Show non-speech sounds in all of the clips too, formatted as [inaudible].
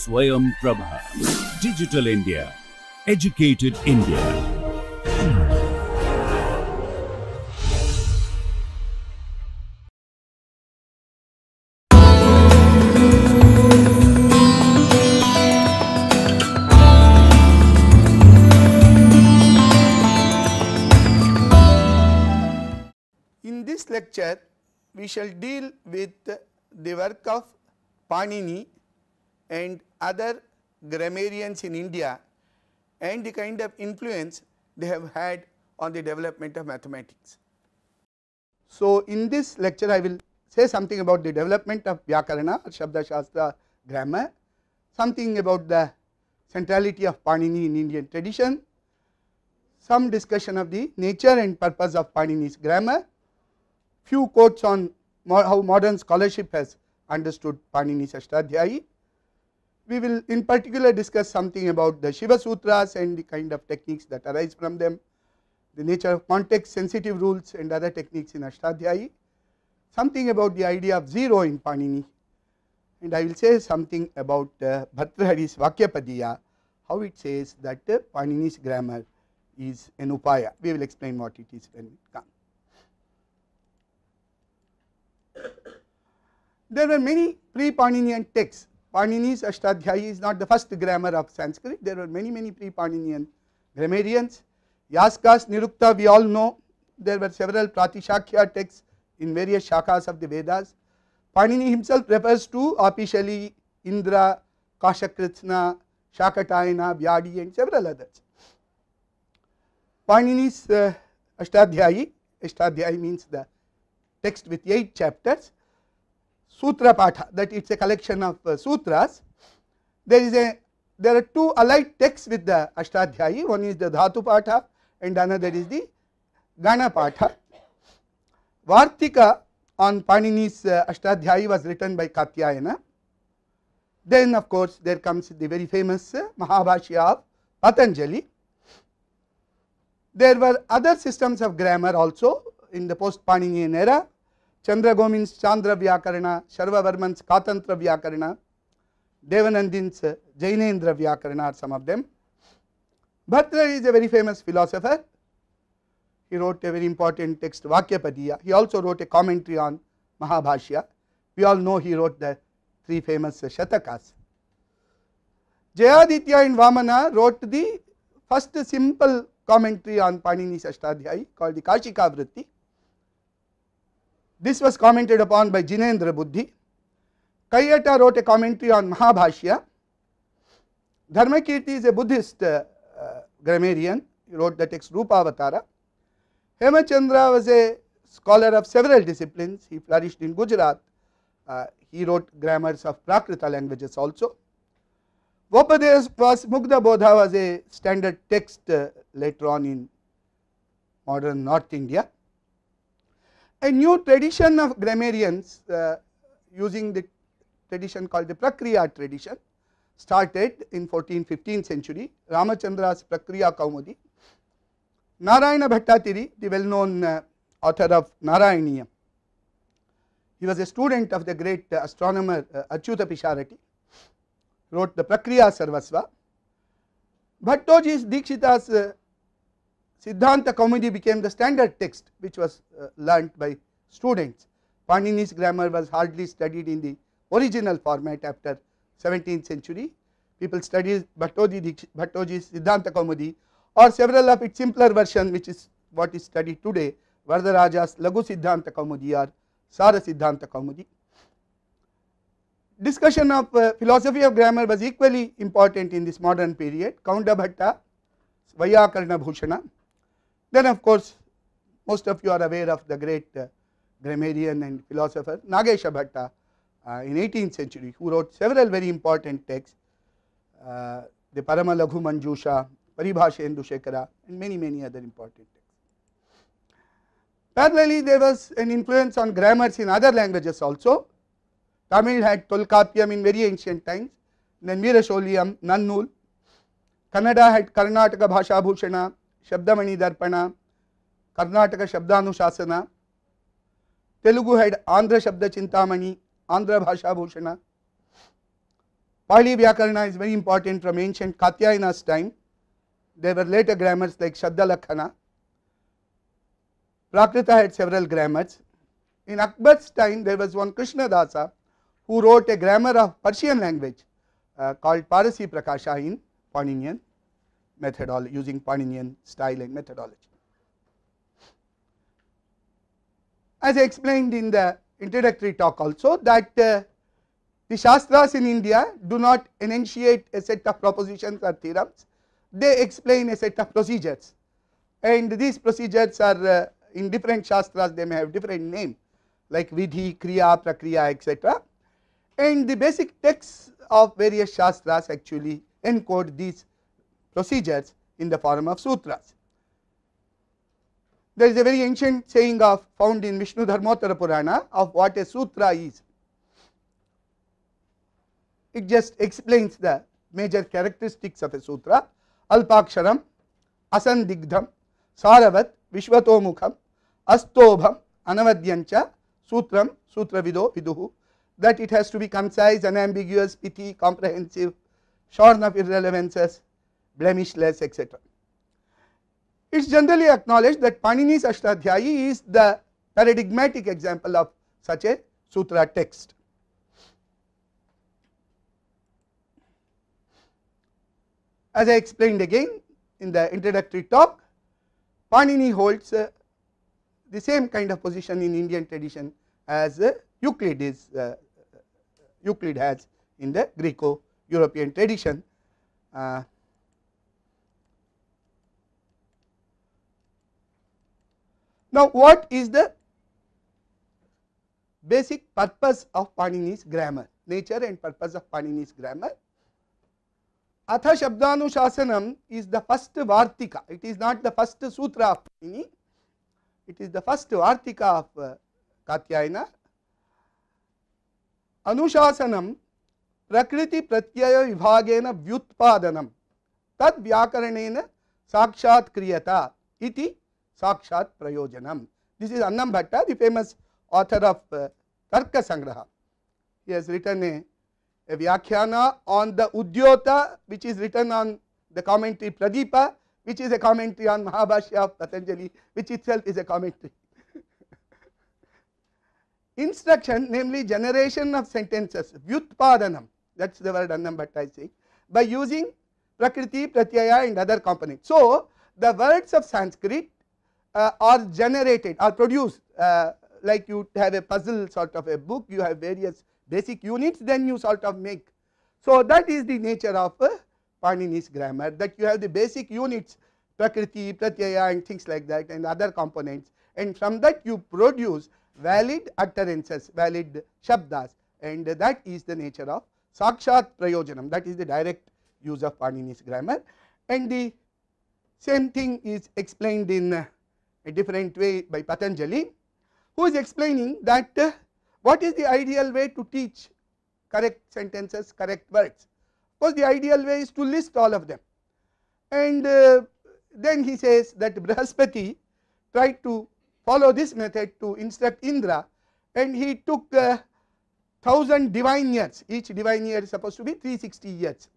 Swayam Prabha. Digital India. Educated India. In this lecture, we shall deal with the work of Panini and other grammarians in India and the kind of influence they have had on the development of mathematics. So, in this lecture I will say something about the development of Vyakarana Shabda Shastra grammar, something about the centrality of Panini in Indian tradition, some discussion of the nature and purpose of Panini's grammar, few quotes on how modern scholarship has understood Panini's Ashtadhyayi. We will in particular discuss something about the Shiva Sutras and the kind of techniques that arise from them, the nature of context sensitive rules and other techniques in Ashtadhyayi, something about the idea of 0 in Panini and I will say something about uh, Bhartrhari's Vakyapadiya, how it says that uh, Panini's grammar is an upaya. We will explain what it is when it comes. There were many pre-Paninian texts. Panini's Ashtadhyayi is not the first grammar of Sanskrit. There were many, many pre-Paninian grammarians. Yaskas, Nirukta, we all know. There were several Pratishakya texts in various shakas of the Vedas. Panini himself refers to officially Indra, Kashakritsna, Shakatayana, Vyadi and several others. Panini's uh, Ashtadhyayi, Ashtadhyayi means the text with 8 chapters, Sutra Patha that it is a collection of uh, sutras. There is a there are two allied texts with the Ashtadhyayi, one is the Dhatu Patha and another is the Gana Patha. Vartika on Panini's uh, Ashtadhyayi was written by Katyayana. Then of course there comes the very famous uh, Mahabhashya of Patanjali. There were other systems of grammar also in the post Paninian era. Chandra Gomin's Chandra Vyakarana, Sharva Varman's Katantra Vyakarana, Devanandin's uh, Jainendra Vyakarana are some of them. Bhartrhari is a very famous. He wrote a very important text Vakyapadiya. He also wrote a commentary on Mahabhashya. We all know he wrote the three famous uh, Shatakas. Jayaditya and Vamana wrote the first simple commentary on Panini's Ashtadhyayi called the Kashika Vritti. This was commented upon by Jinendra Buddhi. Kaiyata wrote a commentary on Mahabhashya. Dharmakirti is a Buddhist uh, uh, grammarian, he wrote the text Rupavatara. Hemachandra was a scholar of several disciplines, he flourished in Gujarat, uh, he wrote grammars of Prakrita languages also. Vopadeva's Mugdha Bodha was a standard text uh, later on in modern North India. A new tradition of grammarians uh, using the tradition called the Prakriya tradition started in 14th 15th century Ramachandra's Prakriya Kaumudi. Narayana Bhattatiri the well known uh, author of Narayaniya. He was a student of the great uh, astronomer uh, Achyuta Pisharati wrote the Prakriya Sarvasva. Bhattoji's Dikshita's uh, Siddhanta Kaumudi became the standard text which was uh, learnt by students. Panini's grammar was hardly studied in the original format after 17th century. People studied Bhattoji, Bhattoji's Siddhanta Kaumudi or several of its simpler version which is what is studied today Varadaraja's Laghu Siddhanta Kaumudi or Sara Siddhanta Kaumudi. Discussion of uh, philosophy of grammar was equally important in this modern period. Kaunda Bhatta, Vyakarana Bhushana. Then of course, most of you are aware of the great uh, grammarian and philosopher Nagesha Bhatta uh, in 18th century who wrote several very important texts, uh, the Parama Laghu Manjusha, Paribhashendu Shekhara and many many other important texts. Parallelly, there was an influence on grammars in other languages also. Tamil had Tolkapiyam in very ancient times, then Veerasholiyam, Nannul. Kannada had Karnataka Bhasha Bhushana, Shabdamani Darpana Karnataka Shabdanushasana Telugu had Andhra Shabda Chintamani Andhra Bhasha Bhushana Pali Vyakarana is very important from ancient Katyayana's time there were later grammars like Shabda Lakhan Prakrit had several grammars in Akbar's time there was one Krishnadasa who wrote a grammar of Persian language called Parasi Prakasha in Paninian methodology, using Paninian style and methodology. As I explained in the introductory talk also that uh, the Shastras in India do not enunciate a set of propositions or theorems, they explain a set of procedures and these procedures are uh, in different Shastras they may have different name like Vidhi, Kriya, Prakriya etc. And the basic texts of various Shastras actually encode these procedures in the form of sutras. There is a very ancient saying of found in Vishnu Dharmottara Purana of what a sutra is. It just explains the major characteristics of a sutra Alpaksharam, Asandigdham, Saravat, Vishwatomukham, Astobham, Anavadyancha, Sutram, Sutravido, Viduhu that it has to be concise, unambiguous, pithy, comprehensive, shorn of irrelevances, blemishless, etc. It is generally acknowledged that Panini's Ashtadhyayi is the paradigmatic example of such a sutra text. As I explained again in the introductory talk, Panini holds uh, the same kind of position in Indian tradition as uh, Euclid is uh, Euclid has in the Greco European tradition. Now, what is the basic purpose of Panini's grammar, nature and purpose of Panini's grammar? Atha Shabdanuशासनम is the first Vartika, it is not the first sutra of Panini, it is the first Vartika of uh, Katyayana अनुशासनम प्रकृति प्रत्यय विभागेन व्युत्पादनम तद व्याकरणेन साक्षात क्रियता इति साक्षात प्रयोजनम this is अन्नम भट्टा the famous author of तर्क संग्रह he has written a, a vyakhyana on the udyota which is written on the commentary pradeepa which is a commentary on mahabhashya of patanjali which itself is a commentary instruction namely generation of sentences vyutpadanam that is the word annam bhatta is saying by using prakriti pratyaya and other components so the words of sanskrit uh, are generated or produced uh, like you have a puzzle sort of a book you have various basic units then you sort of make. So that is the nature of uh, Panini's grammar that you have the basic units prakriti pratyaya and things like that and other components. And from that you produce valid utterances, valid shabdas and that is the nature of sakshat prayojanam. That is the direct use of Panini's grammar. And the same thing is explained in a different way by Patanjali who is explaining that uh, what is the ideal way to teach correct sentences, correct words. Of course, the ideal way is to list all of them and uh, then he says that Brihaspati tried to follow this method to instruct Indra and he took uh, 1000 divine years, each divine year is supposed to be 360 years.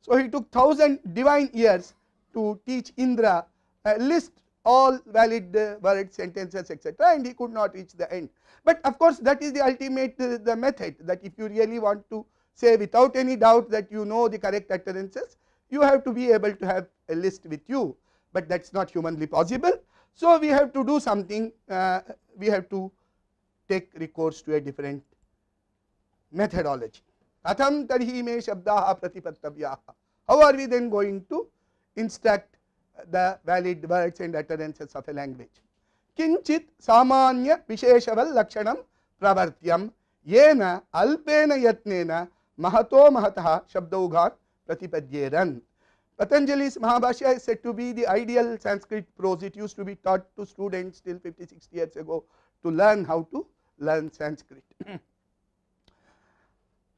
So, he took 1000 divine years to teach Indra uh, list all valid uh, words, sentences etc. and he could not reach the end. But of course, that is the ultimate uh, the method that if you really want to say without any doubt that you know the correct utterances, you have to be able to have a list with you, but that is not humanly possible. So, we have to do something, uh, we have to take recourse to a different methodology. How are we then going to instruct the valid words and utterances of a language? Kinchit samanya visheshaval lakshanam pravartyam yena alpena yatnena mahato mahataha shabdaughat pratipadyeran. Patanjali's Mahabhashya is said to be the ideal Sanskrit prose. It used to be taught to students till 50, 60 years ago to learn how to learn Sanskrit.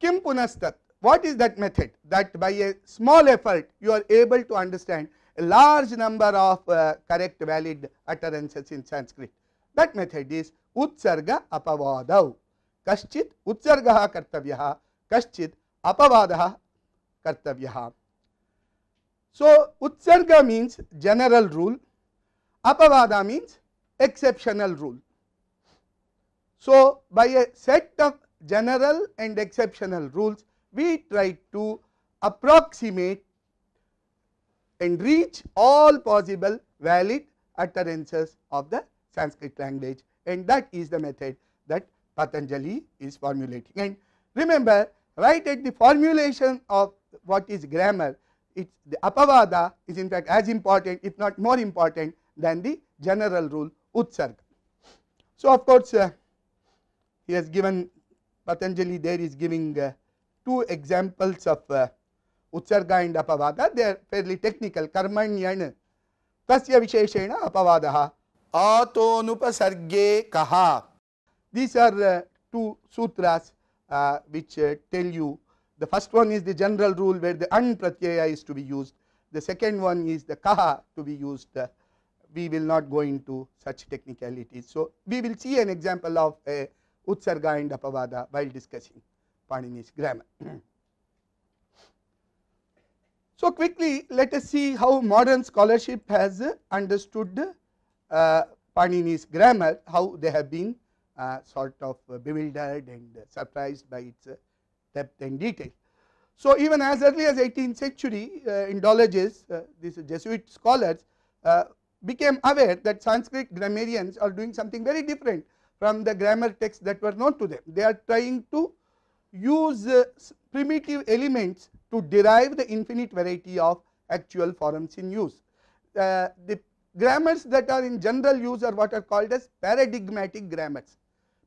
Kim Punastat, what is that method? That by a small effort you are able to understand a large number of uh, correct valid utterances in Sanskrit. That method is Utsarga Apavadav. Kaschit Utsargaha Kartavyaha, Kaschit Apavadaha kartavyaha. So, utsarga means general rule, apavada means exceptional rule. So, by a set of general and exceptional rules, we try to approximate and reach all possible valid utterances of the Sanskrit language and that is the method that Patanjali is formulating. And remember right at the formulation of what is grammar, it's the apavada is in fact as important if not more important than the general rule utsarga. So, of course, uh, he has given Patanjali there is giving uh, two examples of uh, utsarga and apavada they are fairly technical karmanyan tasya visheshena apavadaha atonupasarge kaha these are uh, two sutras uh, which uh, tell you the first one is the general rule where the an pratyaya is to be used. The second one is the kaha to be used. Uh, we will not go into such technicalities. So we will see an example of a utsarga and apavada while discussing panini's grammar [clears throat] so quickly let us see how modern scholarship has understood uh, panini's grammar how they have been uh, sort of bewildered and surprised by its uh, depth and detail. So, even as early as 18th century uh, Indologists, these Jesuit scholars became aware that Sanskrit grammarians are doing something very different from the grammar texts that were known to them. They are trying to use uh, primitive elements to derive the infinite variety of actual forms in use. Uh, the grammars that are in general use are what are called as paradigmatic grammars.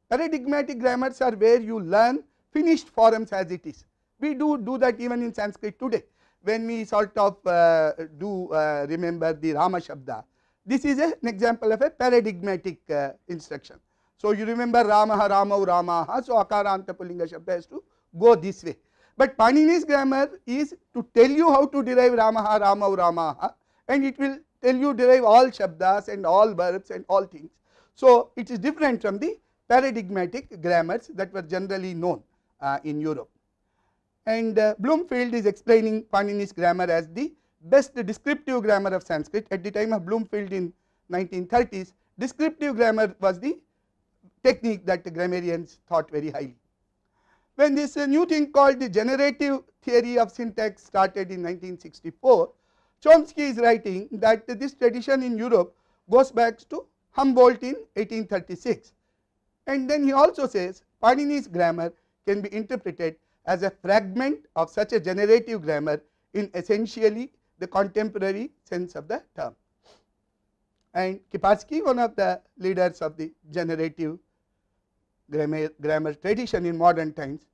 Paradigmatic grammars are where you learn finished forms as it is. We do do that even in Sanskrit today when we sort of uh, do uh, remember the Rama Shabda. This is a, an example of a paradigmatic uh, instruction. So, you remember Ramaha, Ramau, Ramaha, so Akaranta Pullinga Shabda has to go this way. But Panini's grammar is to tell you how to derive Ramaha, Ramau, Ramaha and it will tell you derive all Shabdas and all verbs and all things. So, it is different from the paradigmatic grammars that were generally known uh, in Europe. And uh, Bloomfield is explaining Panini's grammar as the best descriptive grammar of Sanskrit. At the time of Bloomfield in 1930s, descriptive grammar was the technique that the grammarians thought very highly. When this uh, new thing called the generative theory of syntax started in 1964, Chomsky is writing that this tradition in Europe goes back to Humboldt in 1836 and then he also says Panini's grammar can be interpreted as a fragment of such a generative grammar in essentially the contemporary sense of the term. And Kiparsky one of the leaders of the generative grammar, grammar tradition in modern times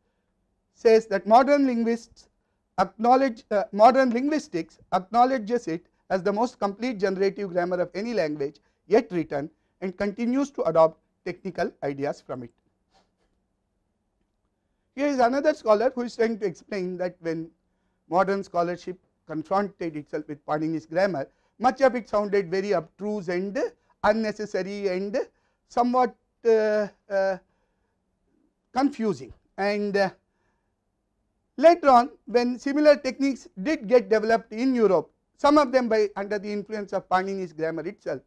says that modern linguists acknowledge uh, modern linguistics acknowledges it as the most complete generative grammar of any language yet written and continues to adopt technical ideas from it. Here is another scholar who is trying to explain that when modern scholarship confronted itself with Panini's grammar, much of it sounded very obtruse and unnecessary and somewhat uh, uh, confusing. And uh, later on when similar techniques did get developed in Europe, some of them by under the influence of Panini's grammar itself,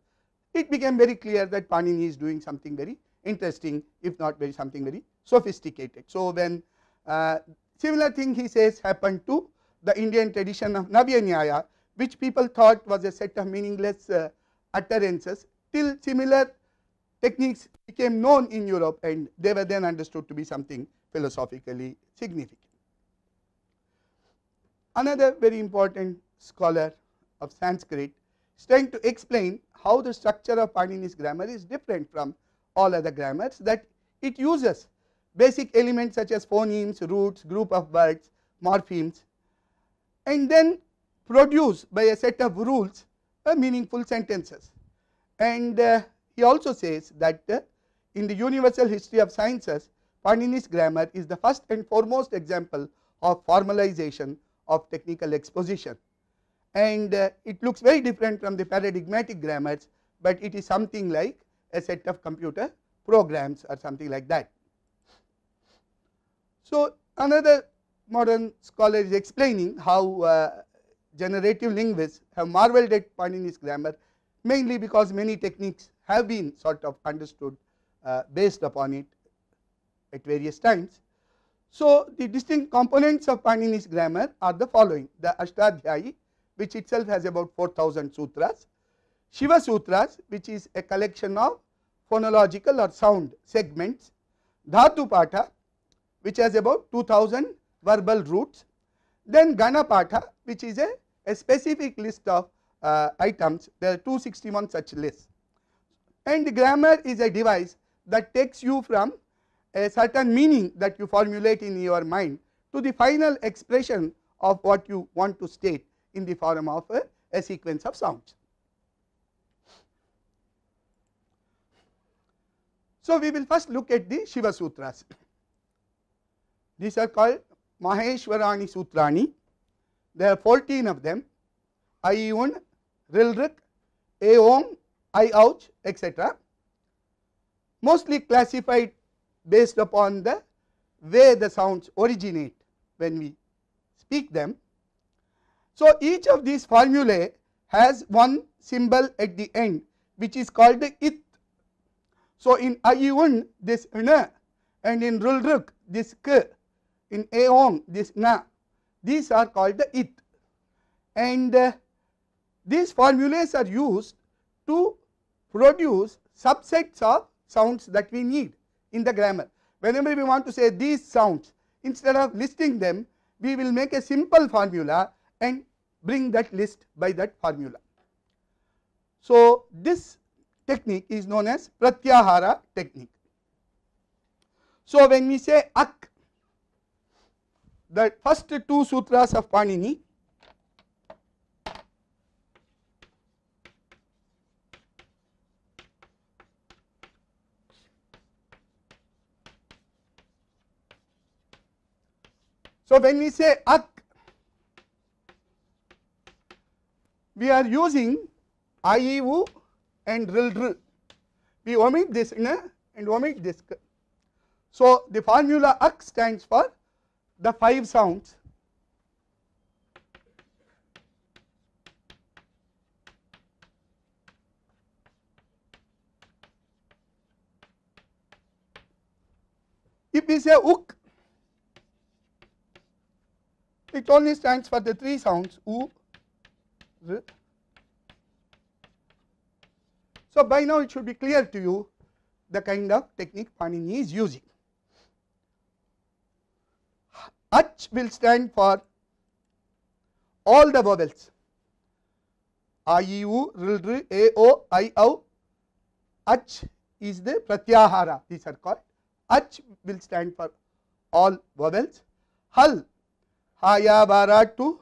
it became very clear that Panini is doing something very interesting if not very something very sophisticated. So, when uh, similar thing he says happened to the Indian tradition of Navya which people thought was a set of meaningless uh, utterances till similar techniques became known in Europe and they were then understood to be something philosophically significant. Another very important scholar of Sanskrit is trying to explain how the structure of Panini's grammar is different from all other grammars that it uses basic elements such as phonemes, roots, group of words, morphemes and then produce by a set of rules a meaningful sentences. And uh, he also says that uh, in the universal history of sciences Panini's grammar is the first and foremost example of formalization of technical exposition and uh, it looks very different from the paradigmatic grammars, but it is something like a set of computer programs or something like that. So, another modern scholar is explaining how uh, generative linguists have marveled at Panini's grammar mainly because many techniques have been sort of understood uh, based upon it at various times. So, the distinct components of Panini's grammar are the following. The Ashtadhyayi which itself has about 4000 sutras, Shiva Sutras which is a collection of phonological or sound segments, Dhatu Patha which has about 2000 verbal roots, then Ganapatha which is a, a specific list of uh, items. There are 261 such lists and grammar is a device that takes you from a certain meaning that you formulate in your mind to the final expression of what you want to state in the form of a, a sequence of sounds. So, we will first look at the Shiva Sutras. These are called Maheshwarani Sutrani. There are 14 of them Ayun, Rilrik, Aom, I ouch etc. Mostly classified based upon the way the sounds originate when we speak them. So, each of these formulae has one symbol at the end which is called the it. So, in ayun this na and in rulruk this k, in aong this na, these are called the it and uh, these formulas are used to produce subsets of sounds that we need in the grammar. Whenever we want to say these sounds, instead of listing them, we will make a simple formula and bring that list by that formula. So, this technique is known as Pratyahara technique. So, when we say ak, the first two sutras of Panini So, when we say ak, we are using IEU and RILDR. We omit this na and omit this. So, the formula ak stands for the 5 sounds If we say uk, it only stands for the three sounds r. So, by now it should be clear to you the kind of technique Panini is using. H will stand for all the vowels a, e, u, r, r, a, o, i, o. Ach is the pratyahara, these are called. Ach will stand for all vowels. Hal, ha, ya, bara to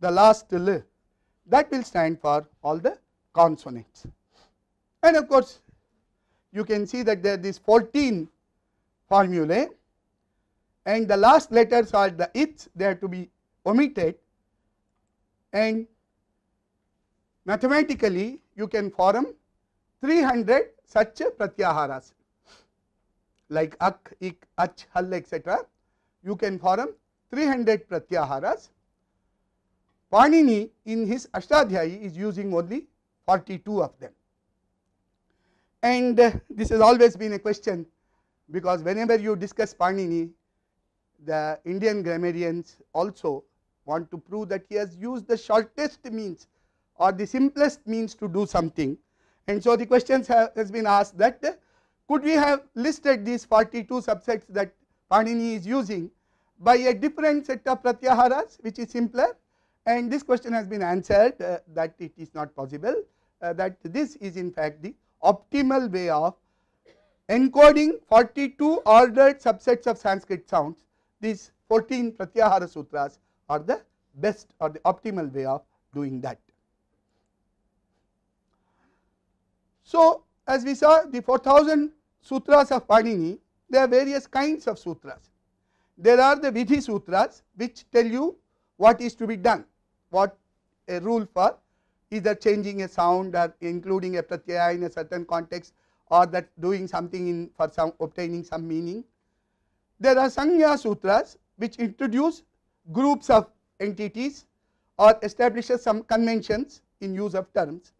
the last l, that will stand for all the consonants. And of course, you can see that there are these 14 formulae and the last letters are the its they are to be omitted and mathematically you can form 300 such pratyaharas like ak, ik, ach, hal etc. You can form 300 pratyaharas. Panini in his Ashtadhyayi is using only 42 of them. And uh, this has always been a question because whenever you discuss Panini the Indian grammarians also want to prove that he has used the shortest means or the simplest means to do something. And so, the questions has been asked that uh, could we have listed these 42 subsets that Panini is using by a different set of pratyaharas which is simpler and this question has been answered uh, that it is not possible uh, that this is in fact the optimal way of encoding 42 ordered subsets of Sanskrit sounds these 14 Pratyahara Sutras are the best or the optimal way of doing that. So, as we saw the 4000 sutras of Panini, there are various kinds of sutras. There are the Vidhi sutras which tell you what is to be done, what a rule for either changing a sound or including a pratyaya in a certain context or that doing something in for some obtaining some meaning. There are Sanya Sutras which introduce groups of entities or establishes some conventions in use of terms.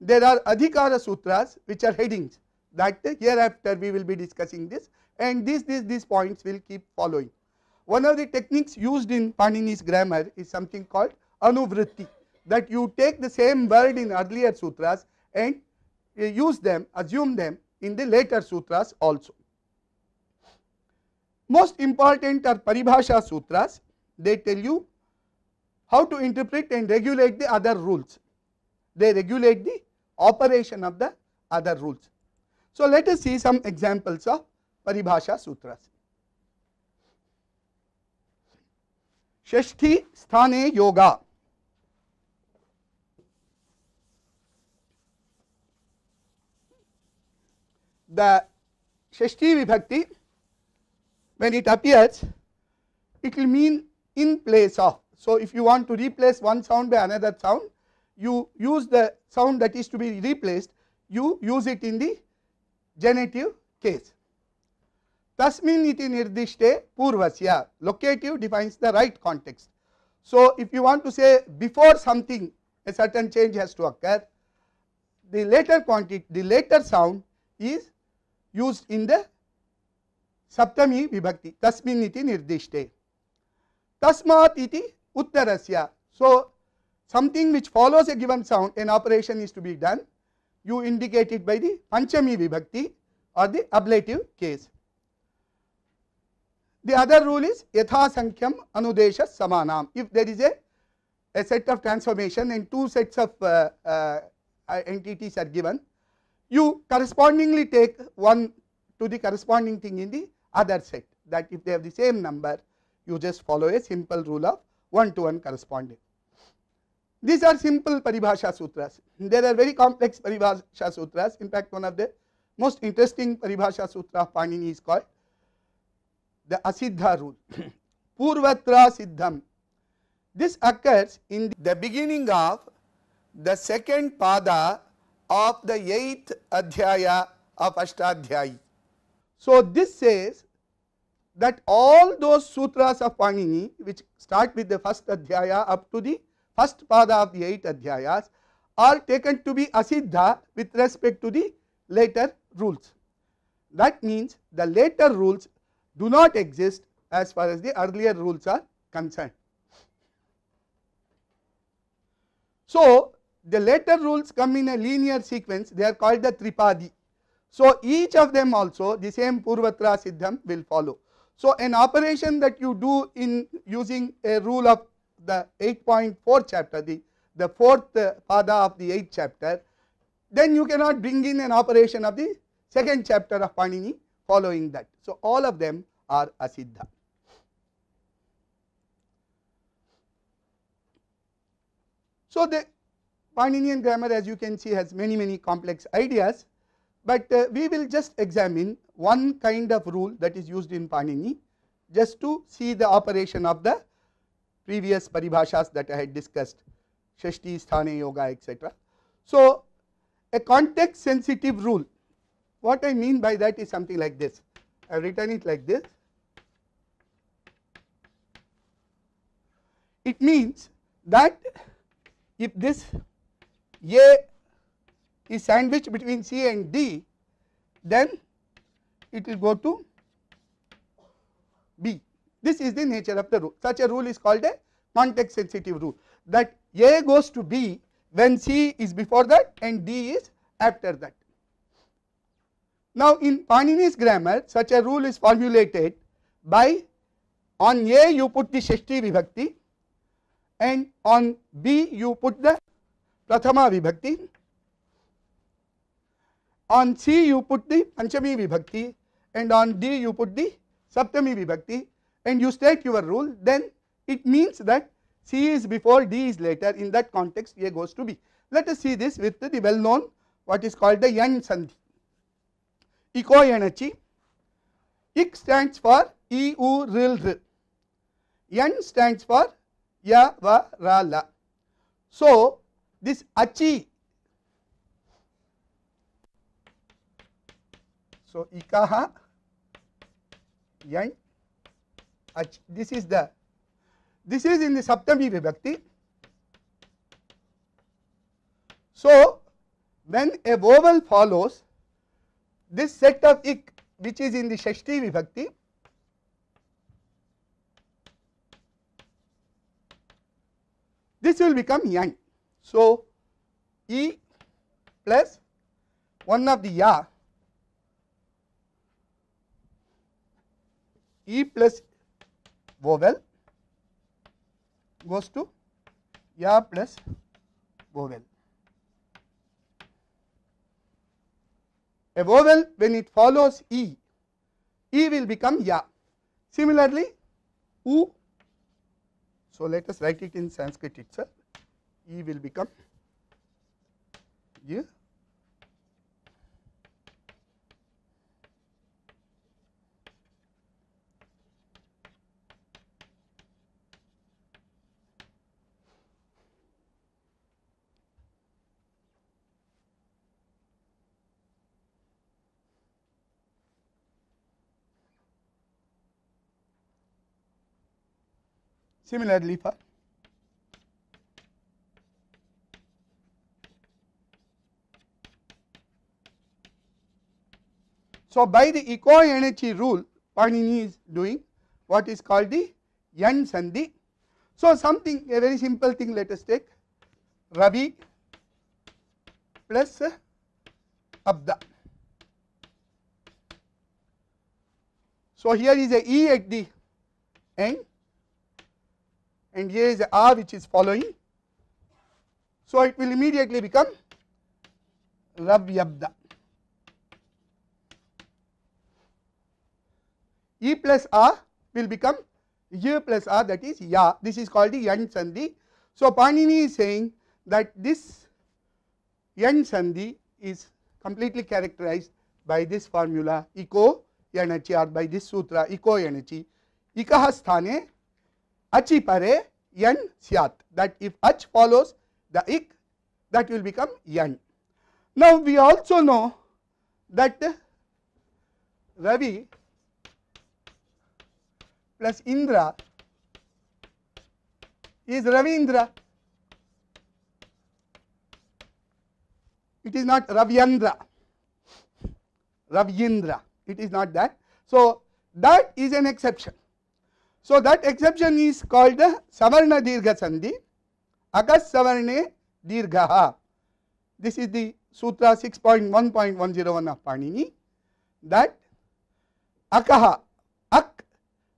There are Adhikara Sutras which are headings that hereafter we will be discussing this and these, these, these points will keep following. One of the techniques used in Panini's grammar is something called Anuvritti that you take the same word in earlier sutras and uh, use them, assume them in the later sutras also. Most important are Paribhasha sutras, they tell you how to interpret and regulate the other rules. They regulate the operation of the other rules. So, let us see some examples of Paribhasha sutras. Shashti Sthane Yoga the Shashti Vibhakti when it appears it will mean in place of. So, if you want to replace one sound by another sound you use the sound that is to be replaced you use it in the genitive case. Tasmin iti nirdishte purvasya locative defines the right context. So, if you want to say before something a certain change has to occur the later quantity the later sound is used in the saptami vibhakti tasmin iti nirdishte. Tasmat iti uttarasya. So, something which follows a given sound an operation is to be done you indicate it by the panchami vibhakti or the ablative case. The other rule is yatha sankham anudesha samanam. If there is a, a set of transformation and two sets of uh, uh, entities are given, you correspondingly take one to the corresponding thing in the other set that if they have the same number you just follow a simple rule of one to one corresponding. These are simple Paribhasha Sutras. There are very complex Paribhasha Sutras. In fact, one of the most interesting Paribhasha Sutra of Panini is called the Asiddha rule. [clears throat] Purvatra Siddham. This occurs in the beginning of the second pada of the eighth adhyaya of Ashtadhyayi. So, this says that all those sutras of Panini which start with the first adhyaya up to the first pada of the eight adhyayas are taken to be asiddha with respect to the later rules. That means the later rules do not exist as far as the earlier rules are concerned. So, the later rules come in a linear sequence they are called the tripadi. So, each of them also the same purvatra siddham will follow. So, an operation that you do in using a rule of the 8.4 chapter the, the fourth uh, pada of the 8th chapter then you cannot bring in an operation of the second chapter of Panini following that. So, all of them are asiddha. So, the Paninian grammar as you can see has many many complex ideas, but uh, we will just examine one kind of rule that is used in Panini just to see the operation of the previous paribhashas that I had discussed Shashti, Sthane, Yoga etc. So, a context sensitive rule what I mean by that is something like this I have written it like this it means that if this A is sandwiched between C and D then it will go to B this is the nature of the rule. Such a rule is called a context sensitive rule that A goes to B when C is before that and D is after that. Now, in Panini's grammar such a rule is formulated by on A you put the Shashti Vibhakti and on B you put the Prathama Vibhakti, on C you put the Panchami Vibhakti and on D you put the Saptami Vibhakti and you state your rule then it means that C is before D is later in that context A goes to B. Let us see this with the well known what is called the Yan Sandhi. Iko Yanachi, Ik stands for E U Ril R, Yan stands for Ya Va Ra La. So, this Achi, so Ikaha Yan ach. This is the this is in the Saptami Vibhakti. So, when a vowel follows this set of ik which is in the Shashti Vibhakti this will become yang. So, e plus one of the ya e plus vowel goes to ya plus vowel. A vowel when it follows e, e will become ya. Similarly, u. So let us write it in Sanskrit itself. E will become y. Similarly for So, by the Iko Yanachi rule Panini is doing what is called the Yan Sandhi. So, something a very simple thing let us take Ravi plus Abda. So, here is a E at the end and here is a R which is following. So, it will immediately become Ravyabda. E plus R will become Y plus R that is Ya. This is called the Yan Sandhi. So, Panini is saying that this Yan Sandhi is completely characterized by this formula eco energy or by this sutra eco energy. Ikaha sthane achi pare yan syat that if ach follows the ik that will become yan. Now, we also know that Ravi plus Indra is Ravindra. It is not Ravyandra, Ravyindra, it is not that. So, that is an exception. So, that exception is called the Savarna Dirgha Sandhi, Akas Savarne Dirghaha. This is the Sutra 6.1.101 of Panini that Akaha, Ak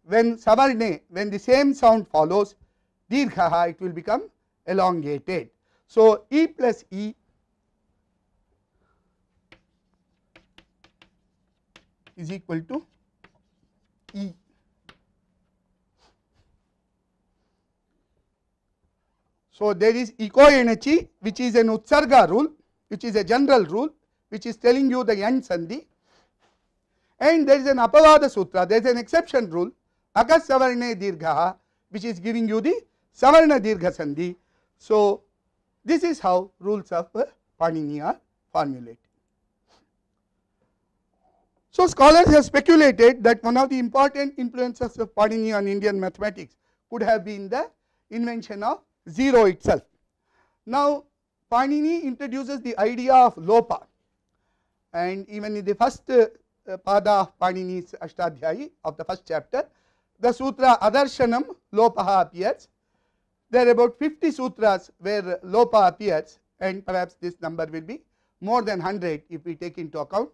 when Savarne, when the same sound follows Dirghaha it will become elongated. So, E plus E is equal to E. So, there is eco energy which is an Utsarga rule which is a general rule which is telling you the end sandhi and there is an Apavada Sutra there is an exception rule Akas Savarne Dirgha which is giving you the Savarna Dirgha Sandhi. So, this is how rules of Panini are formulated. So, scholars have speculated that one of the important influences of Panini on Indian mathematics could have been the invention of 0 itself. Now, Panini introduces the idea of lopa and even in the first uh, pada of Panini's Ashtadhyayi of the first chapter, the sutra Adarshanam Lopaha appears. There are about 50 sutras where Lopa appears and perhaps this number will be more than 100 if we take into account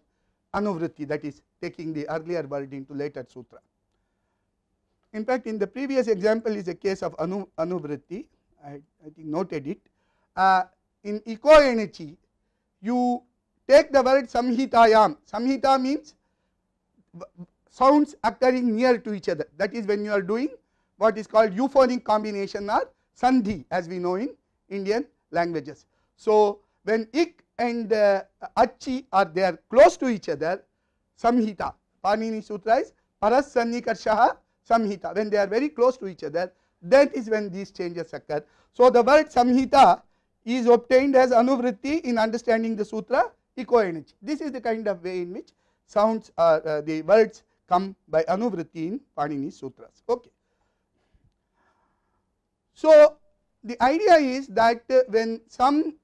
Anuvritti that is taking the earlier word into later sutra. In fact, in the previous example is a case of anu, Anuvritti, I, I think noted it. Uh, in Iko Yanachi, you take the word samhitayam, samhita means sounds occurring near to each other that is when you are doing what is called euphonic combination or sandhi as we know in Indian languages. So, when ik and uh, achi are there close to each other samhita Panini sutra is paras sannikarshaha samhita when they are very close to each other that is when these changes occur. So, the word samhita is obtained as anuvritti in understanding the sutra Iko Yanachi. This is the kind of way in which sounds are uh, the words come by anuvritti in Panini Sutras. Okay. So, the idea is that uh, when some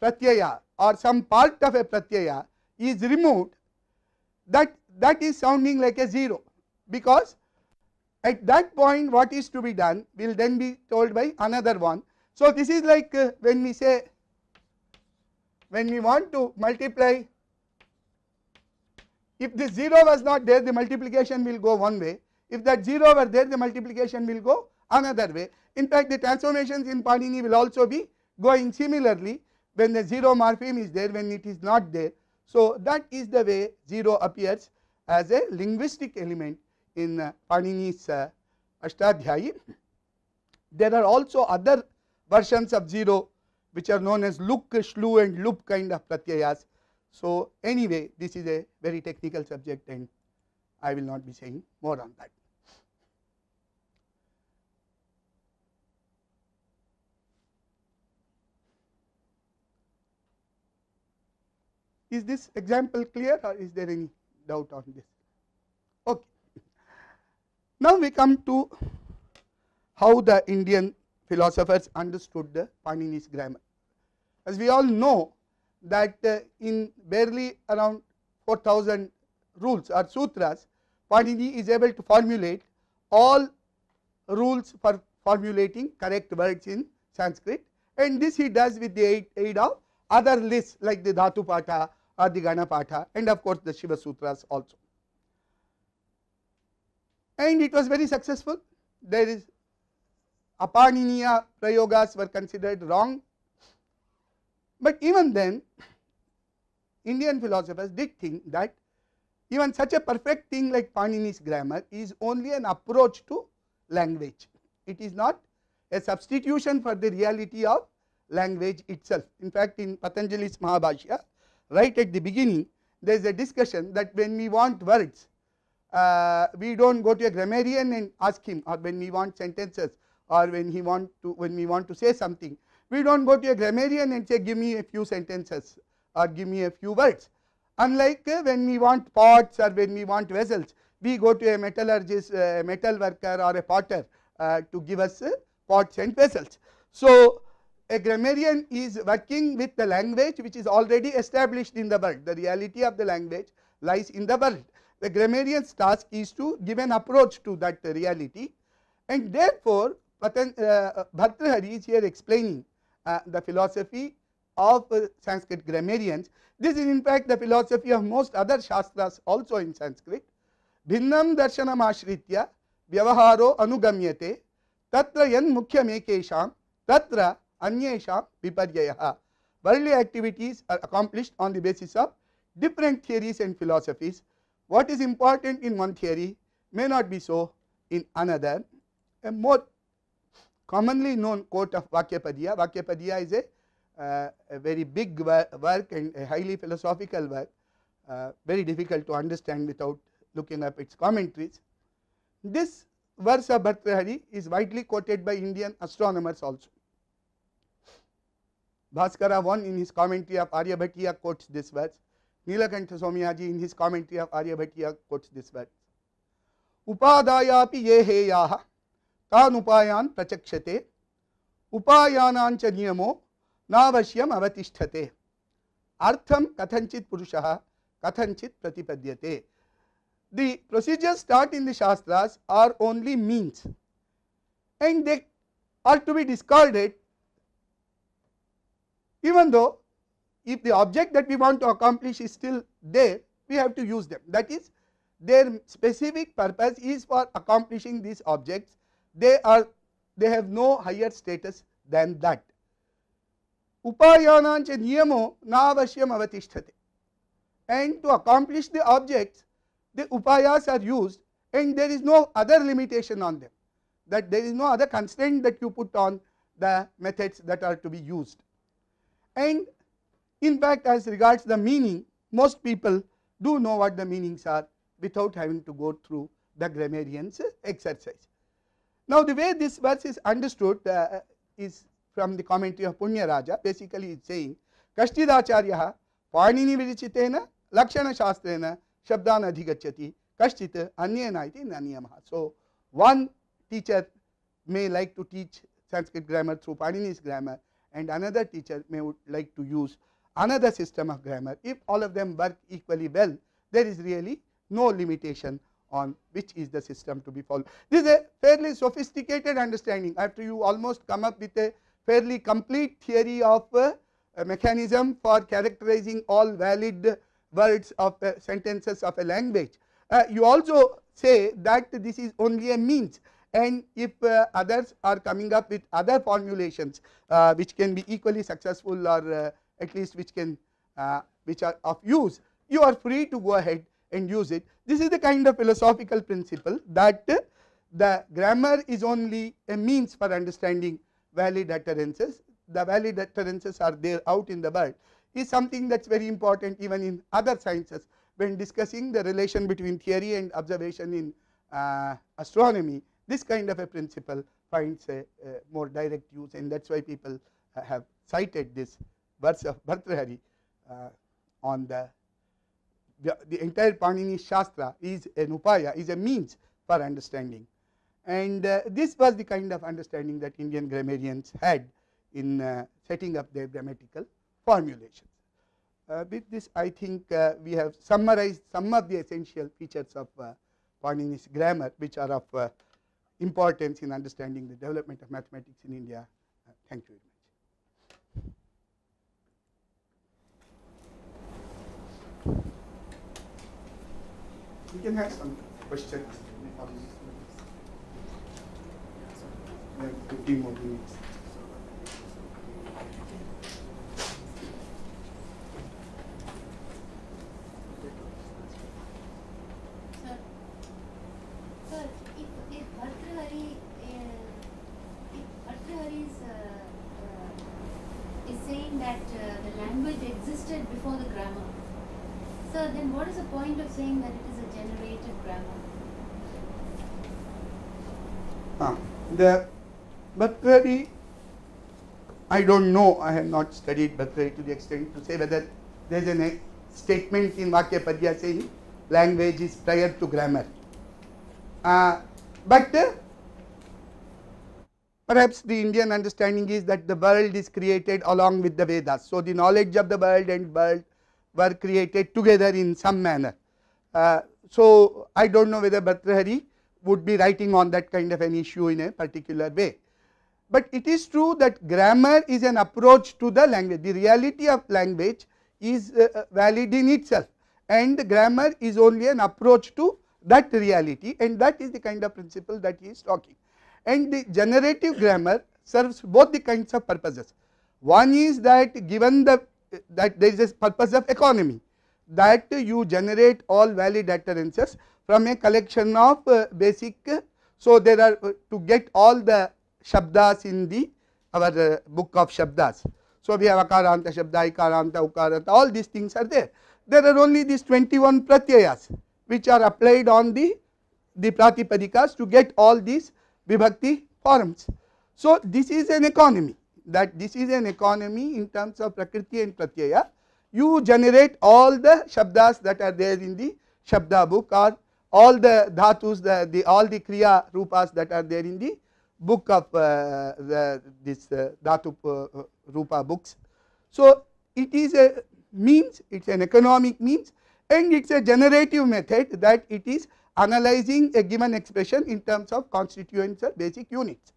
pratyaya or some part of a pratyaya is removed that that is sounding like a 0 because at that point what is to be done will then be told by another one. So, this is like uh, when we say when we want to multiply if this 0 was not there the multiplication will go one way if that 0 were there the multiplication will go another way. In fact, the transformations in Panini will also be going similarly when the 0 morpheme is there when it is not there. So, that is the way 0 appears as a linguistic element in uh, Panini's uh, Ashtadhyayi. There are also other versions of 0 which are known as luk, shlu and lup kind of pratyayas. So, anyway this is a very technical subject and I will not be saying more on that. Is this example clear or is there any doubt on this? Now we come to how the Indian philosophers understood the Panini's grammar. As we all know that uh, in barely around 4000 rules or sutras, Panini is able to formulate all rules for formulating correct words in Sanskrit and this he does with the aid, of other lists like the Dhatu Patha or the and of course the Shiva Sutras also. And it was very successful. There is Apaniniya Prayogas were considered wrong. But even then, Indian philosophers did think that even such a perfect thing like Panini's grammar is only an approach to language. It is not a substitution for the reality of language itself. In fact, in Patanjali's Mahabhashya, right at the beginning, there is a discussion that when we want words, uh, we do not go to a grammarian and ask him or when we want sentences or when he want to when we want to say something, we do not go to a grammarian and say give me a few sentences or give me a few words. Unlike uh, when we want pots or when we want vessels, we go to a metallurgist, a metal worker or a potter uh, to give us uh, pots and vessels. So, a grammarian is working with the language which is already established in the world. The reality of the language lies in the world. The grammarian's task is to give an approach to that reality and therefore, Patan, uh, Bhartrhari is here explaining uh, the philosophy of uh, Sanskrit grammarians. This is in fact the philosophy of most other shastras also in Sanskrit. Bhinnam darshanam ashritya vyavaharo anugamyate tatra yan mukhyamekesham tatra anyesham viparyayaha. Worldly activities are accomplished on the basis of different theories and philosophies. What is important in one theory may not be so in another. A more commonly known quote of Vakyapadya, Vakyapadya is a, uh, a very big work and a highly philosophical work, uh, very difficult to understand without looking up its commentaries. This verse of Bhartrhari is widely quoted by Indian astronomers also. Bhaskara 1 in his commentary of Aryabhatiya quotes this verse. Nilakantha Somayaji in his commentary of Aryabhatiya quotes this words उपादाया ये हेया तान उपायान प्रचक्षते उपायानांच नियमो नावश्यम अवतिष्ठते अर्थम कथंचित पुरुषः कथंचित प्रतिपद्यते the procedure start in the shastras are only means and they are to be discarded even though if the object that we want to accomplish is still there we have to use them that is their specific purpose is for accomplishing these objects they are they have no higher status than that. Upayanancha niyamo navashyam avatisthate. And to accomplish the objects, the upayas are used and there is no other limitation on them, that there is no other constraint that you put on the methods that are to be used. And in fact, as regards the meaning, most people do know what the meanings are without having to go through the grammarian's exercise. Now, the way this verse is understood uh, is from the commentary of Punya Raja basically it is saying Kashtidacharya Panini Vidichitena Lakshana Shastrena shabdan adhigachati kashchit anyena iti naniyamah. So, one teacher may like to teach Sanskrit grammar through Panini's grammar and another teacher may would like to use another system of grammar. If all of them work equally well, there is really no limitation on which is the system to be followed. This is a fairly sophisticated understanding after you almost come up with a fairly complete theory of uh, a mechanism for characterizing all valid words of uh, sentences of a language. Uh, you also say that this is only a means and if uh, others are coming up with other formulations uh, which can be equally successful or uh, at least which can uh, which are of use you are free to go ahead and use it. This is the kind of philosophical principle that uh, the grammar is only a means for understanding valid utterances. The valid utterances are there out in the world is something that is very important even in other sciences when discussing the relation between theory and observation in uh, astronomy this kind of a principle finds a, a more direct use and that is why people uh, have cited this verse of Bhartrihari uh, on the, the, the entire Panini Shastra is an upaya is a means for understanding and uh, this was the kind of understanding that Indian grammarians had in uh, setting up their grammatical formulations. Uh, with this I think uh, we have summarized some of the essential features of uh, Panini's grammar which are of uh, importance in understanding the development of mathematics in India. Uh, thank you very much. We can have some questions. We have 15 more minutes. Saying that uh, the language existed before the grammar, sir, if, if Bhartrihari, uh, if Bhartrihari is, uh, uh, is saying that uh, the language existed before the grammar, sir, then what is the point of saying that it is a generated grammar? The Bhatrari, I do not know, I have not studied Bhatrari to the extent to say whether there is a statement in Vakya Padya saying language is prior to grammar. Uh, but uh, perhaps the Indian understanding is that the world is created along with the Vedas. So, the knowledge of the world and world were created together in some manner. Uh, so, I do not know whether Bhatrahari would be writing on that kind of an issue in a particular way. But it is true that grammar is an approach to the language, the reality of language is uh, valid in itself and grammar is only an approach to that reality and that is the kind of principle that he is talking. And the generative grammar serves both the kinds of purposes. One is that given the that there is a purpose of economy that you generate all valid utterances from a collection of uh, basic. Uh, so, there are uh, to get all the shabdas in the our uh, book of shabdas. So, we have akaranta shabda, ikaranta, ukaranta all these things are there. There are only these 21 pratyayas which are applied on the, the pratipadikas to get all these vibhakti forms. So, this is an economy that this is an economy in terms of prakriti and pratyaya. You generate all the shabdas that are there in the shabda book or all the dhatus, the, the all the kriya rupas that are there in the book of uh, the, this uh, dhatu uh, rupa books. So, it is a means, it is an economic means and it is a generative method that it is analyzing a given expression in terms of constituents or basic units.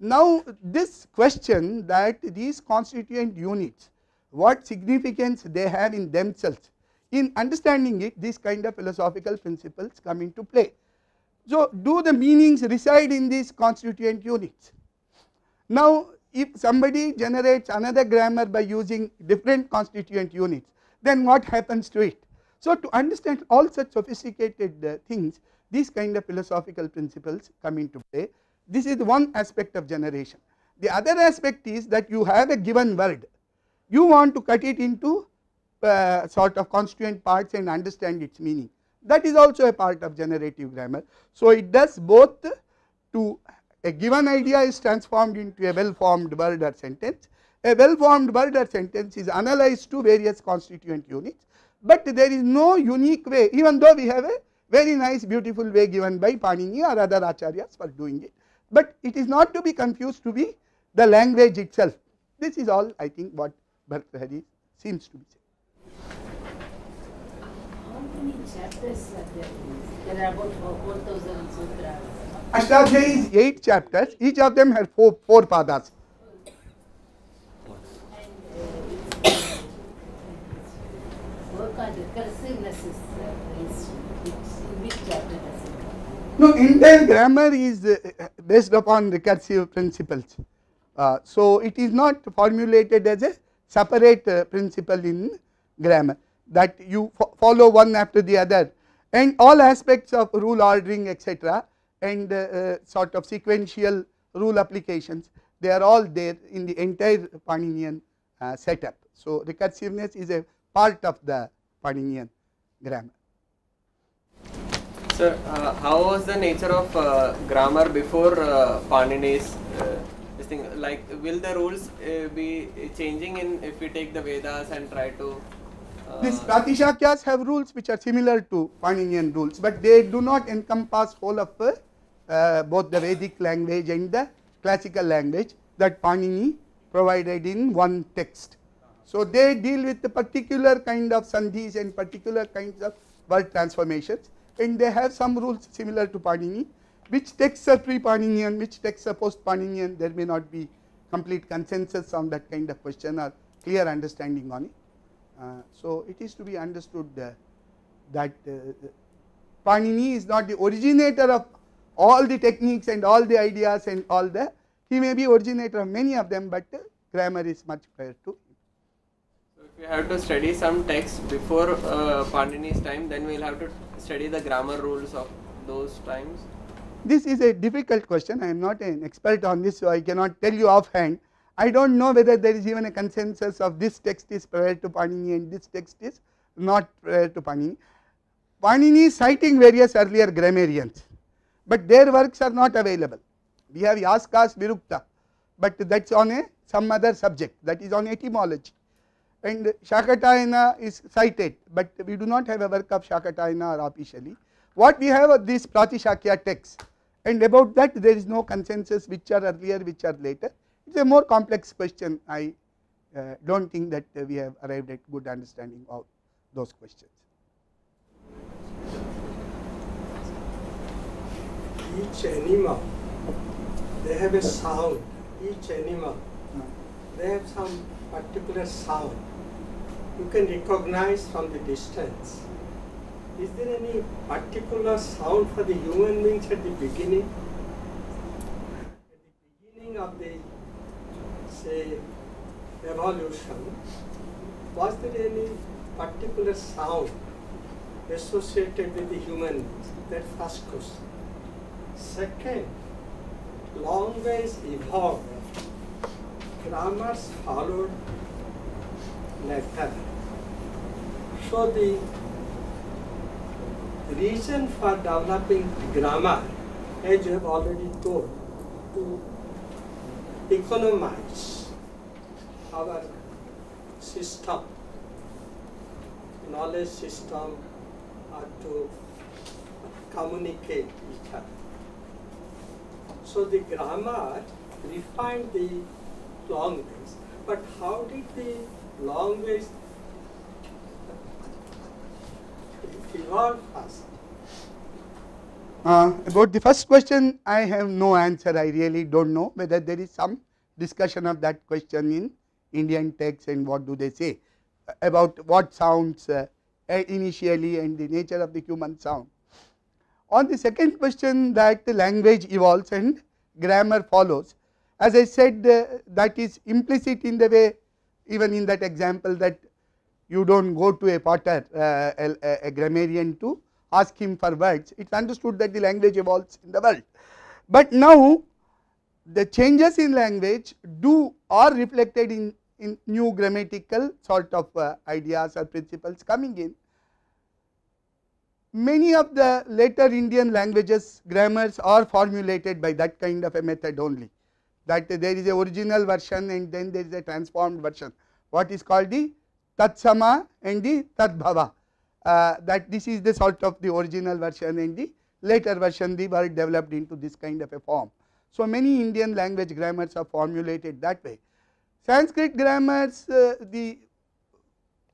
Now, this question that these constituent units, what significance they have in themselves, in understanding it these kind of philosophical principles come into play. So, do the meanings reside in these constituent units? Now, if somebody generates another grammar by using different constituent units, then what happens to it? So, to understand all such sophisticated uh, things, these kind of philosophical principles come into play. This is one aspect of generation. The other aspect is that you have a given word, you want to cut it into uh, sort of constituent parts and understand its meaning. That is also a part of generative grammar. So, it does both to a given idea is transformed into a well formed word or sentence. A well formed word or sentence is analyzed to various constituent units. but there is no unique way even though we have a very nice beautiful way given by Panini or other acharyas for doing it, but it is not to be confused to be the language itself. This is all I think what Bhartrhari seems to be saying. How many Ashtadhyayi is 8 chapters, each of them has 4, four padas. No, Indian grammar is uh, based upon recursive principles. Uh, so, it is not formulated as a separate uh, principle in grammar that you fo follow one after the other and all aspects of rule ordering etc and uh, uh, sort of sequential rule applications they are all there in the entire Paninian uh, setup. So, recursiveness is a part of the Paninian grammar. Sir, uh, how was the nature of uh, grammar before uh, Panini's uh, this thing? Like, will the rules uh, be changing in if we take the Vedas and try to? These Pratishakyas have rules which are similar to Paninian rules, but they do not encompass whole of uh, both the Vedic language and the classical language that Panini provided in one text. So, they deal with the particular kind of sandhis and particular kinds of word transformations and they have some rules similar to Panini. Which texts are pre-Paninian, which texts are post-Paninian, there may not be complete consensus on that kind of question or clear understanding on it. Uh, so, it is to be understood that uh, Panini is not the originator of all the techniques and all the ideas and all the, he may be originator of many of them, but grammar is much prior to. So if we have to study some text before uh, Panini's time, then we'll have to study the grammar rules of those times. This is a difficult question, I am not an expert on this, so I cannot tell you offhand. I do not know whether there is even a consensus of this text is prior to Panini and this text is not prior to Panini. Panini is citing various earlier grammarians, but their works are not available. We have Yaskas Nirukta, but that is on a some other subject that is on etymology and Shakatayana is cited, but we do not have a work of Shakatayana or officially. What we have are these Pratishakya texts and about that there is no consensus which are earlier which are later. It is a more complex question. I uh, do not think that uh, we have arrived at good understanding of those questions. each animal they have a sound. Each animal they have some particular sound. You can recognize from the distance. Is there any particular sound for the human beings at the beginning? At the beginning of the say evolution was there any particular sound associated with the human that first question Second, language evolved. Grammars followed later. So the reason for developing grammar, as you have already told, to economize our system, knowledge system, to communicate each other. So the grammar refined the language, but how did the language evolve first? Uh, about the first question I have no answer I really do not know whether there is some discussion of that question in Indian text and what do they say about what sounds uh, initially and the nature of the human sound. On the second question that the language evolves and grammar follows as I said uh, that is implicit in the way even in that example that you do not go to a potter uh, a, a, grammarian to ask him for words it is understood that the language evolves in the world. But now the changes in language do are reflected in, in new grammatical sort of uh, ideas or principles coming in. Many of the later Indian languages grammars are formulated by that kind of a method only that there is a original version and then there is a transformed version what is called the tatsama and the tadbhava uh, that this is the sort of the original version and the later version the word developed into this kind of a form. So, many Indian language grammars are formulated that way. Sanskrit grammars uh, the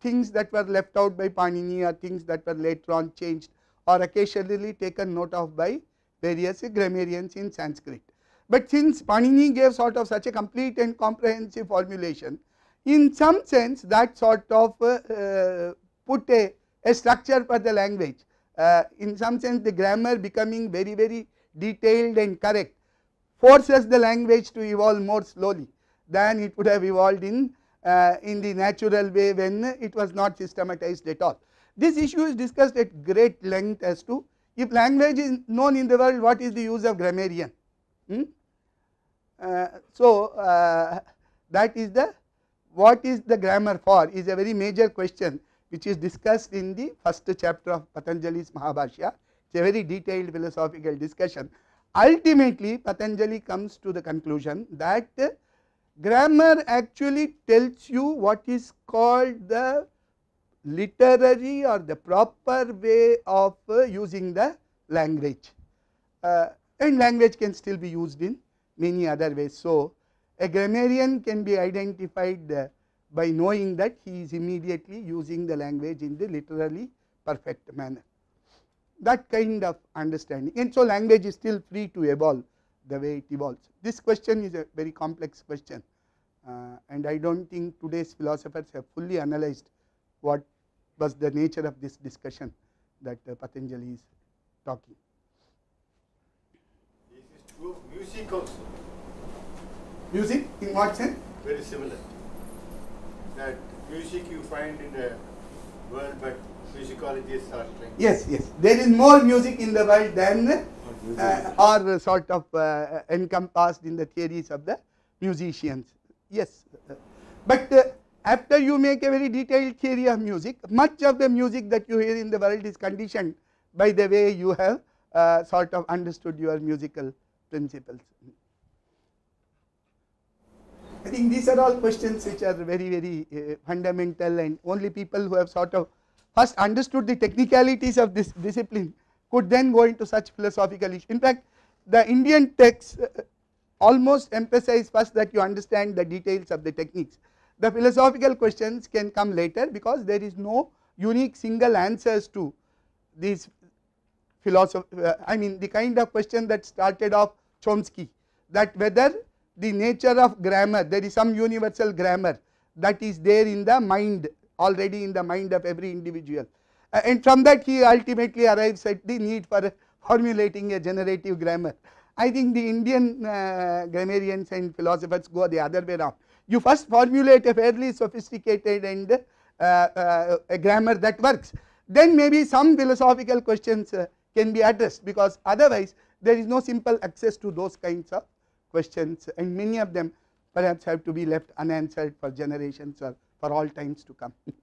things that were left out by Panini or things that were later on changed or occasionally taken note of by various grammarians in Sanskrit. But since Panini gave sort of such a complete and comprehensive formulation, in some sense that sort of uh, uh, put a, a structure for the language. Uh, in some sense the grammar becoming very very detailed and correct forces the language to evolve more slowly than it would have evolved in, uh, in the natural way when it was not systematized at all. This issue is discussed at great length as to if language is known in the world what is the use of grammarian. Hmm? Uh, so, uh, that is the what is the grammar for is a very major question which is discussed in the first chapter of Patanjali's Mahabhashya. It is a very detailed philosophical discussion. Ultimately Patanjali comes to the conclusion that grammar actually tells you what is called the literary or the proper way of uh, using the language uh, and language can still be used in many other ways. So, a grammarian can be identified uh, by knowing that he is immediately using the language in the literally perfect manner that kind of understanding and so language is still free to evolve the way it evolves. This question is a very complex question uh, and I do not think today's philosophers have fully analyzed what was the nature of this discussion that uh, Patanjali is talking. This is true of music also, Music in what sense? very similar. That music you find in the world, but musicologists are trying. Yes, yes. There is more music in the world than uh, or sort of uh, encompassed in the theories of the musicians. Yes, but uh, after you make a very detailed theory of music, much of the music that you hear in the world is conditioned by the way you have uh, sort of understood your musical principles. I think these are all questions which are very very uh, fundamental and only people who have sort of first understood the technicalities of this discipline could then go into such philosophical issues. In fact, the Indian texts uh, almost emphasize first that you understand the details of the techniques. The philosophical questions can come later because there is no unique single answers to these philosophy, uh, I mean the kind of question that started off Chomsky that whether the nature of grammar, there is some universal grammar that is there in the mind already in the mind of every individual. Uh, and from that he ultimately arrives at the need for formulating a generative grammar. I think the Indian uh, grammarians and philosophers go the other way around. You first formulate a fairly sophisticated and uh, uh, a grammar that works, then maybe some philosophical questions uh, can be addressed because otherwise there is no simple access to those kinds of questions and many of them perhaps have to be left unanswered for generations or for all times to come. [laughs]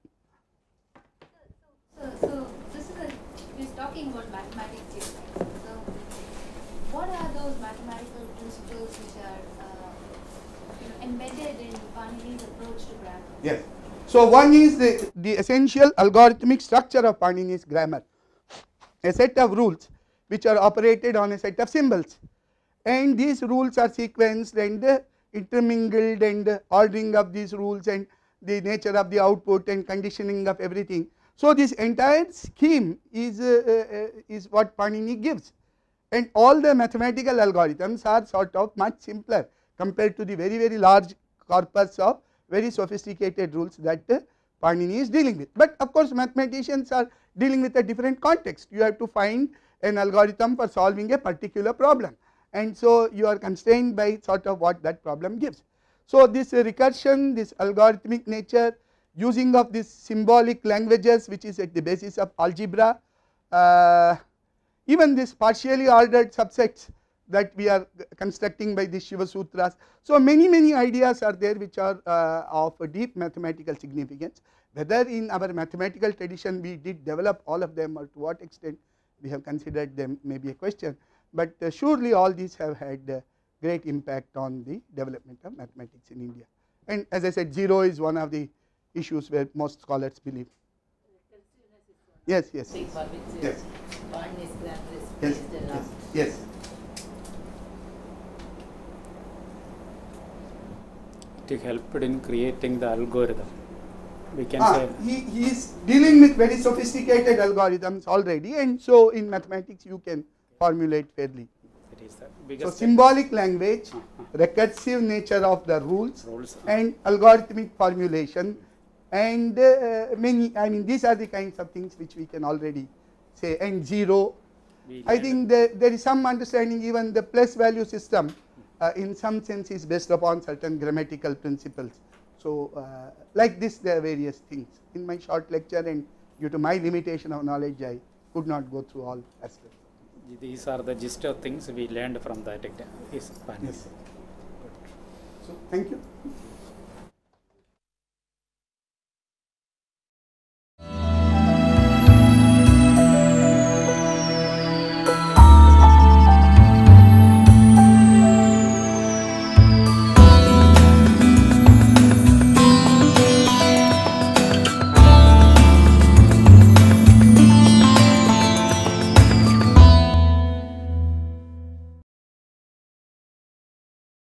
So, so this is a, we're talking about mathematics here, right? So, what are those mathematical principles which are uh, embedded in Panini's approach to grammar? Yes. So, one is the, the essential algorithmic structure of Panini's grammar, a set of rules which are operated on a set of symbols and these rules are sequenced and uh, intermingled and uh, ordering of these rules and the nature of the output and conditioning of everything. So, this entire scheme is, uh, uh, is what Panini gives and all the mathematical algorithms are sort of much simpler compared to the very very large corpus of very sophisticated rules that uh, Panini is dealing with. But of course, mathematicians are dealing with a different context. You have to find an algorithm for solving a particular problem and so you are constrained by sort of what that problem gives. So, this recursion, this algorithmic nature using of these symbolic languages which is at the basis of algebra, uh, even this partially ordered subsets that we are constructing by the Shiva Sutras. So, many many ideas are there which are uh, of deep mathematical significance whether in our mathematical tradition we did develop all of them or to what extent we have considered them may be a question, but uh, surely all these have had uh, great impact on the development of mathematics in India. And as I said 0 is one of the issues where most scholars believe. Yes, yes, Thing Yes. one is grammar is yes, yes, on. yes. It helped in creating the algorithm. We can Ah, say he, he is dealing with very sophisticated algorithms already and so in mathematics you can formulate fairly. the So symbolic language, Uh-huh. recursive nature of the rules rules. and algorithmic formulation and uh, many, I mean these are the kinds of things which we can already say and zero. I think there, there is some understanding even the place value system uh, in some sense is based upon certain grammatical principles. So uh, like this there are various things. In my short lecture and due to my limitation of knowledge I could not go through all aspects. These are the gist of things we learned from that. Is Yes. So thank you.